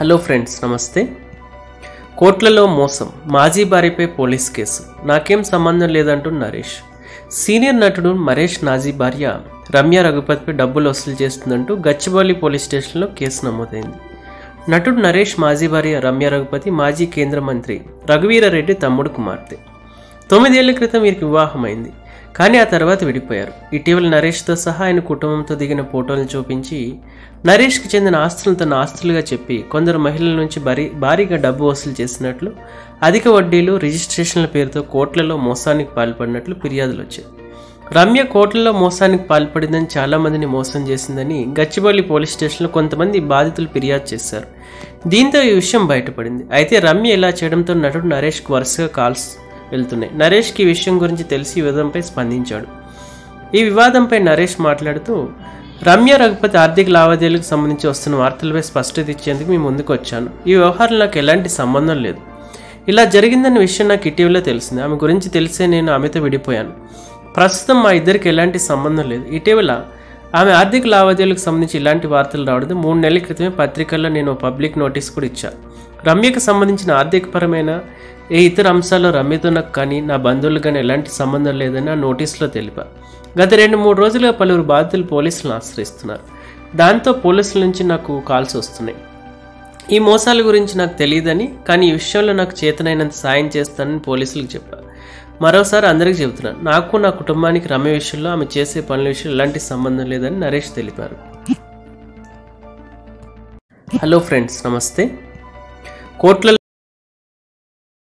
Hello friends నమస్తే. కోట్లలో మోసం మాజీ భార్యపై పోలీస్ కేసు. నాకేం సంబంధం లేదంటూ నరేష్. సీనియర్ నటుడు మరేష్ నాజీ భార్య రమ్య రఘుపతిపై డబ్బులు వసూలు చేస్తుందంటూ గచ్చిబౌలి పోలీస్ స్టేషన్లో కేసు నమోదైంది. నటుడు నరేష్ మాజీ భార్య రమ్య రఘుపతి మాజీ కేంద్ర మంత్రి రఘువీరారెడ్డి తమ్ముడు కుమార్తె. తొమ్మిదేళ్ళ క్రితం వీరికి వివాహమైంది. కానీ ఆ తర్వాత విడిపోయారు. ఇటీవల నరేష్తో సహా ఆయన కుటుంబంతో దిగిన ఫోటోలను చూపించి నరేష్కి చెందిన ఆస్తులను తన ఆస్తులుగా చెప్పి కొందరు మహిళల నుంచి భారీ భారీగా డబ్బు వసూలు చేసినట్లు అధిక వడ్డీలు రిజిస్ట్రేషన్ల పేరుతో కోట్లలో మోసానికి పాల్పడినట్లు ఫిర్యాదులు వచ్చాయి. రమ్య కోట్లలో మోసానికి పాల్పడిందని చాలామందిని మోసం చేసిందని గచ్చిబౌలి పోలీస్ స్టేషన్లో కొంతమంది బాధితులు ఫిర్యాదు చేశారు. దీంతో ఈ విషయం బయటపడింది. అయితే రమ్య ఇలా చేయడంతో నటుడు నరేష్కు వరుసగా కాల్స్ వెళ్తున్నాయి. నరేష్కి ఈ విషయం గురించి తెలిసి వివాదంపై విధంపై స్పందించాడు. ఈ వివాదంపై నరేష్ మాట్లాడుతూ రమ్య రఘుపతి ఆర్థిక లావాదేవీలకు సంబంధించి వస్తున్న వార్తలపై స్పష్టత ఇచ్చేందుకు మీ ముందుకు వచ్చాను. ఈ వ్యవహారం నాకు ఎలాంటి సంబంధం లేదు. ఇలా జరిగిందన్న విషయం నాకు ఇటీవల తెలిసింది. ఆమె గురించి తెలిసే నేను ఆమెతో విడిపోయాను. ప్రస్తుతం మా ఇద్దరికి ఎలాంటి సంబంధం లేదు. ఇటీవల ఆమె ఆర్థిక లావాదేవీలకు సంబంధించి ఇలాంటి వార్తలు రావడం మూడు నెలల క్రితమే పత్రికల్లో నేను పబ్లిక్ నోటీస్ కూడా ఇచ్చాను రమ్యకు సంబంధించిన ఆర్థికపరమైన ఏ ఇతర అంశాల్లో రమ్యతో నాకు కానీ నా బంధువులు కానీ ఎలాంటి సంబంధం లేదని ఆ నోటీసులో తెలిపా. గత రెండు మూడు రోజులుగా పలువురు బాధితులు పోలీసులను ఆశ్రయిస్తున్నారు. దాంతో పోలీసుల నుంచి నాకు కాల్స్ వస్తున్నాయి. ఈ మోసాల గురించి నాకు తెలియదని కానీ ఈ విషయంలో నాకు చేతనైనంత సాయం చేస్తానని పోలీసులకు చెప్పారు మరోసారి అందరికీ చెబుతున్నాను నాకు నా కుటుంబానికి రమ్య విషయంలో ఆమె చేసే పనుల విషయంలో ఎలాంటి సంబంధం లేదని నరేష్ తెలిపారు. హలో ఫ్రెండ్స్ నమస్తే. కోట్ల